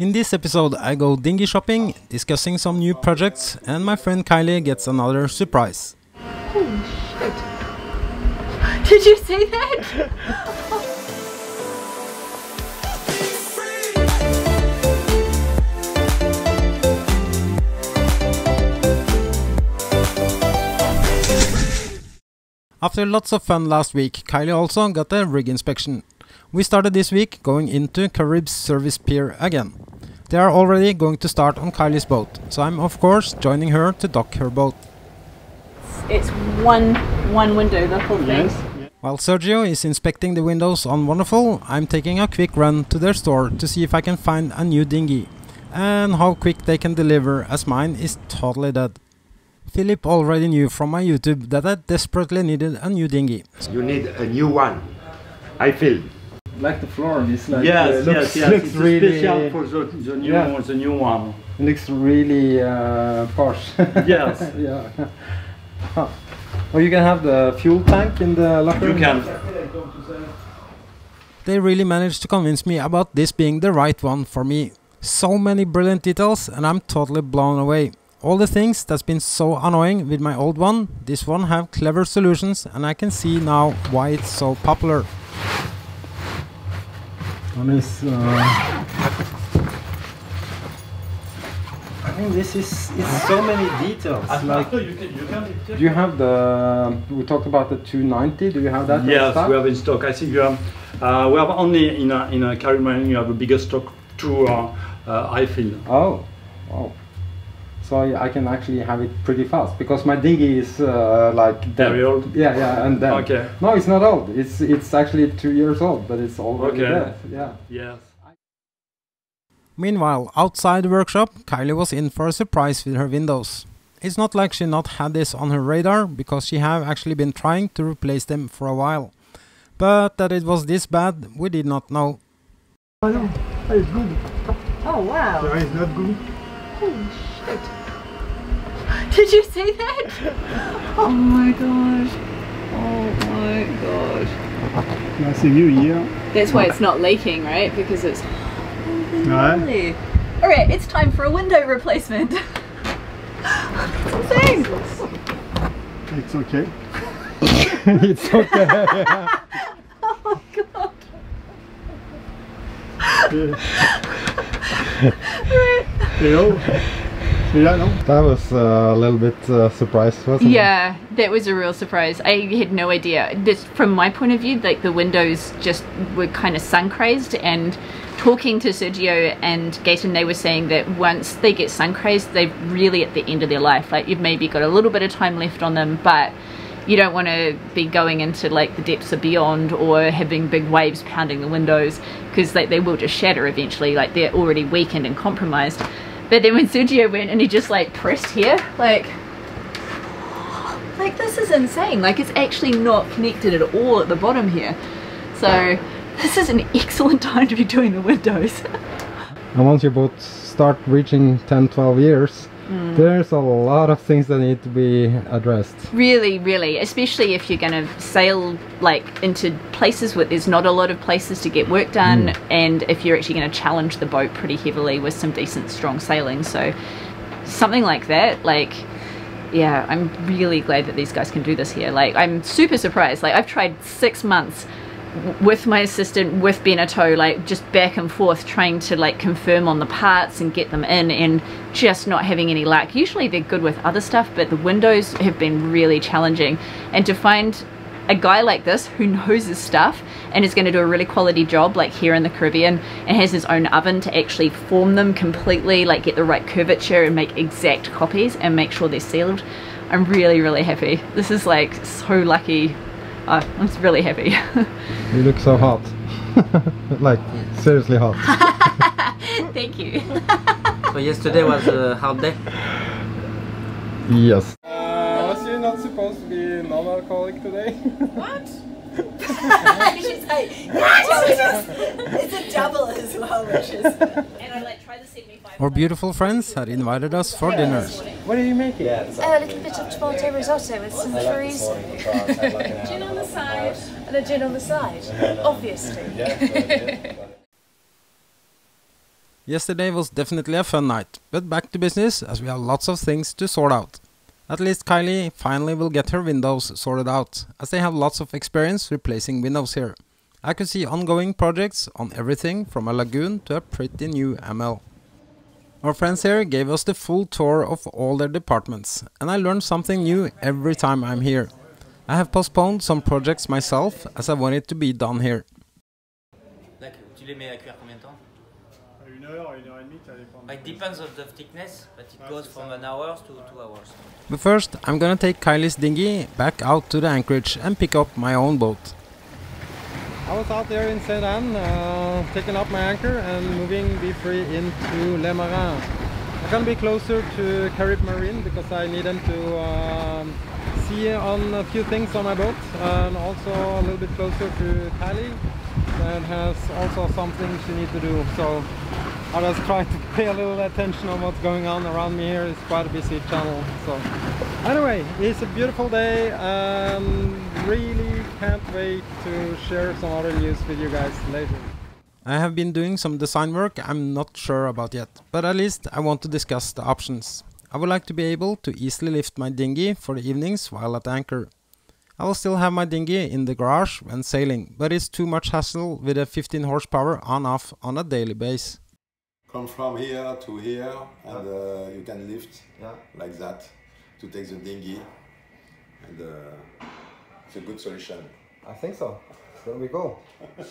In this episode, I go dinghy shopping, discussing some new projects, and my friend Kylie gets another surprise. Holy shit. Did you see that? After lots of fun last week, Kylie also got a rig inspection. We started this week going into Carib's service pier again. They are already going to start on Kylie's boat, so I'm of course joining her to dock her boat. It's one one window, the whole thing. While Sergio is inspecting the windows on Wanderful, I'm taking a quick run to their store to see if I can find a new dinghy and how quick they can deliver as mine is totally dead. Philip already knew from my YouTube that I desperately needed a new dinghy. You need a new one. I feel. Like the floor is like Yes, uh, yes, looks, yes. looks it's really special for the, the new Yeah. the new one. looks really uh, posh. Yes. yeah. Huh. Oh, you can have the fuel tank in the locker You room? can. They really managed to convince me about this being the right one for me. So many brilliant details and I'm totally blown away. All the things that's been so annoying with my old one, this one have clever solutions and I can see now why it's so popular. One is. Uh, I think this is it's so many details. Like, you can, you can. do you have the? We talked about the 290. Do you have that? Yes, we have in stock. I think you have. Uh, we have only in a in a Caribbean. You have a bigger stock to uh, uh, Eiffel. Oh, wow. So I I can actually have it pretty fast because my dinghy is uh, like dead. Very old? Yeah, yeah, and then. Okay. No, it's not old. It's it's actually two years old, but it's already Okay. dead. Yeah. Yes. Meanwhile, outside the workshop, Kylie was in for a surprise with her windows. It's not like she not had this on her radar, because she have actually been trying to replace them for a while. But that it was this bad, we did not know. It's good. Oh wow. It's not good. Holy shit. Did you see that? Oh my gosh. Oh my gosh. Nice view yeah. That's why it's not leaking, right? Because it's Ouais. Lovely. Alright, it's time for a window replacement. Insane. It's okay. it's okay. Oh my god. You know? Yeah, no? that was uh, a little bit uh, surprised, wasn't Yeah, that was a real surprise. I had no idea. This, from my point of view, like the windows just were kind of sun crazed. And talking to Sergio and Gaten, they were saying that once they get sun crazed, they're really at the end of their life. Like you've maybe got a little bit of time left on them, but you don't want to be going into like the depths of beyond or having big waves pounding the windows because like they will just shatter eventually. Like they're already weakened and compromised. But then when Sergio went and he just like pressed here, like like this is insane. Like it's actually not connected at all at the bottom here. So this is an excellent time to be doing the windows. And once your boat start reaching 10, 12 years, Hmm. there's a lot of things that need to be addressed. really, really, especially if you're going to sail like into places where there's not a lot of places to get work done, and if you're actually going to challenge the boat pretty heavily with some decent, strong sailing. So something like that, like. Yeah, I'm really glad that these guys can do this here. Like, I'm super surprised. Like, I've tried six months with my assistant, with Beneteau, like just back and forth trying to like confirm on the parts and get them in and just not having any luck. Usually they're good with other stuff, but the windows have been really challenging. And to find a guy like this who knows his stuff and is going to do a really quality job like here in the Caribbean and has his own oven to actually form them completely like get the right curvature and make exact copies and make sure they're sealed I'm really really happy this is like so lucky oh, I'm just really happy You look so hot. like, seriously hot. thank you So yesterday was a hard day. yes. Uh, was you not supposed to be non-alcoholic today? What? I should say, it's a double as well, which is. And I like try the 75. Our beautiful friends had invited us for dinner. what are you making? A little bit of tomato risotto with some chorizo. gin on the side and a gin on the side, obviously. Yesterday was definitely a fun night, but back to business as we have lots of things to sort out. At least Kylie finally will get her windows sorted out, as they have lots of experience replacing windows here. I could see ongoing projects on everything from a lagoon to a pretty new ML. Our friends here gave us the full tour of all their departments, and I learn something new every time I'm here. I have postponed some projects myself as I want it to be done here. Like, tu les mets à cuire combien de temps euh, Une heure, une heure et demie, ça dépend. It depends on the thickness, but it goes from an hour to two hours. But first, I'm gonna take Kylie's dinghy back out to the anchorage and pick up my own boat. I was out there in. Anne, uh, taking up my anchor and moving Be Free into Le Marin. I'm gonna be closer to Carib Marine because I need them to um, see on a few things on my boat and also a little bit closer to Kylie that has also some things she needs to do. So I just try to pay a little attention on what's going on around me here. It's quite a busy channel. So anyway, it's a beautiful day and really can't wait to share some other news with you guys later. I have been doing some design work I'm not sure about yet, but at least I want to discuss the options. I would like to be able to easily lift my dinghy for the evenings while at anchor. I will still have my dinghy in the garage when sailing, but it's too much hassle with a 15 horsepower on off on a daily base. Come from here to here and uh, you can lift Yeah. like that to take the dinghy and uh, it's a good solution I think so. There we go.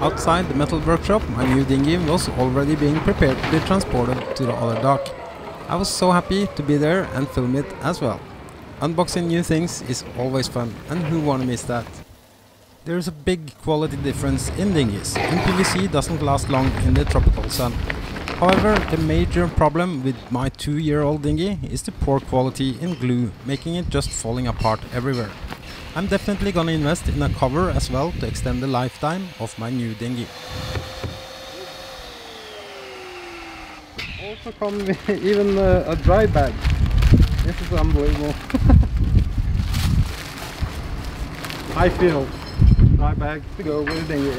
Outside the metal workshop, my new dinghy was already being prepared to be transported to the other dock. I was so happy to be there and film it as well. Unboxing new things is always fun, and who wanna miss that? There is a big quality difference in dinghies, and PVC doesn't last long in the tropical sun. However, the major problem with my two-year-old dinghy is the poor quality in glue, making it just falling apart everywhere. I'm definitely gonna invest in a cover as well to extend the lifetime of my new dinghy. Also come even uh, a dry bag. This is unbelievable. I feel dry bag to go with the dinghy.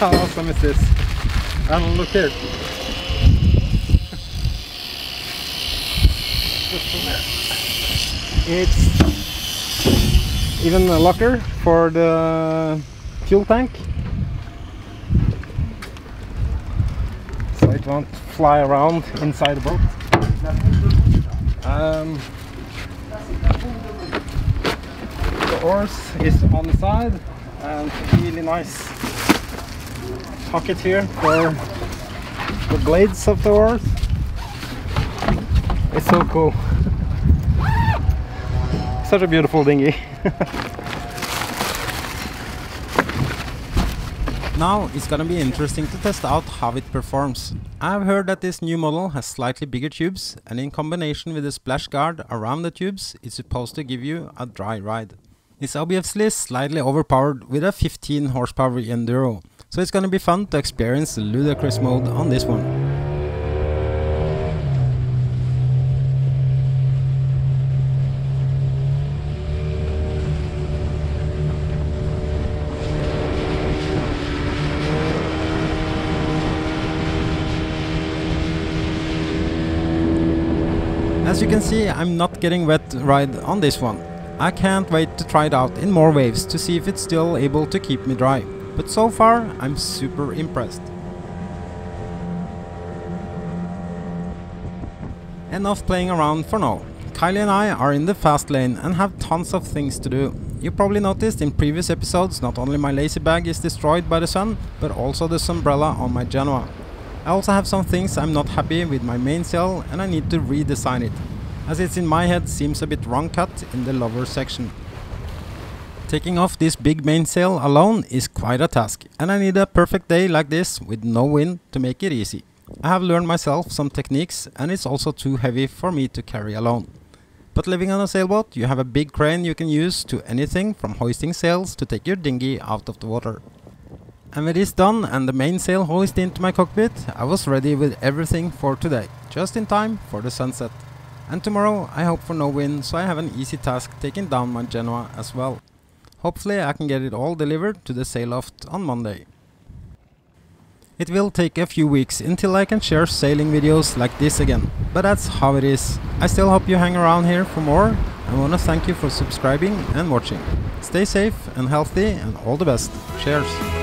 How awesome is this? And look here. It's even a locker for the fuel tank so it won't fly around inside the boat um, the oars is on the side and really nice pocket here for the blades of the oars it's so cool such a beautiful dinghy Now it's gonna be interesting to test out how it performs. I've heard that this new model has slightly bigger tubes and in combination with the splash guard around the tubes it's supposed to give you a dry ride. It's obviously slightly overpowered with a 15 horsepower enduro, so it's gonna be fun to experience the ludicrous mode on this one. As you can see, I'm not getting wet ride on this one. I can't wait to try it out in more waves to see if it's still able to keep me dry. But so far, I'm super impressed. Enough playing around for now. Kylie and I are in the fast lane and have tons of things to do. You probably noticed in previous episodes not only my lazy bag is destroyed by the sun, but also the umbrella on my Genoa. I also have some things I'm not happy with my main mainsail and I need to redesign it, as it's in my head seems a bit wrong cut in the lower section. Taking off this big mainsail alone is quite a task, and I need a perfect day like this with no wind to make it easy. I have learned myself some techniques and it's also too heavy for me to carry alone. But living on a sailboat, you have a big crane you can use to anything from hoisting sails to take your dinghy out of the water. And with this done and the mainsail hoisted into my cockpit, I was ready with everything for today, just in time for the sunset. And tomorrow I hope for no wind, so I have an easy task taking down my Genoa as well. Hopefully I can get it all delivered to the sail loft on Monday. It will take a few weeks until I can share sailing videos like this again, but that's how it is. I still hope you hang around here for more. I wanna thank you for subscribing and watching. Stay safe and healthy and all the best. Cheers!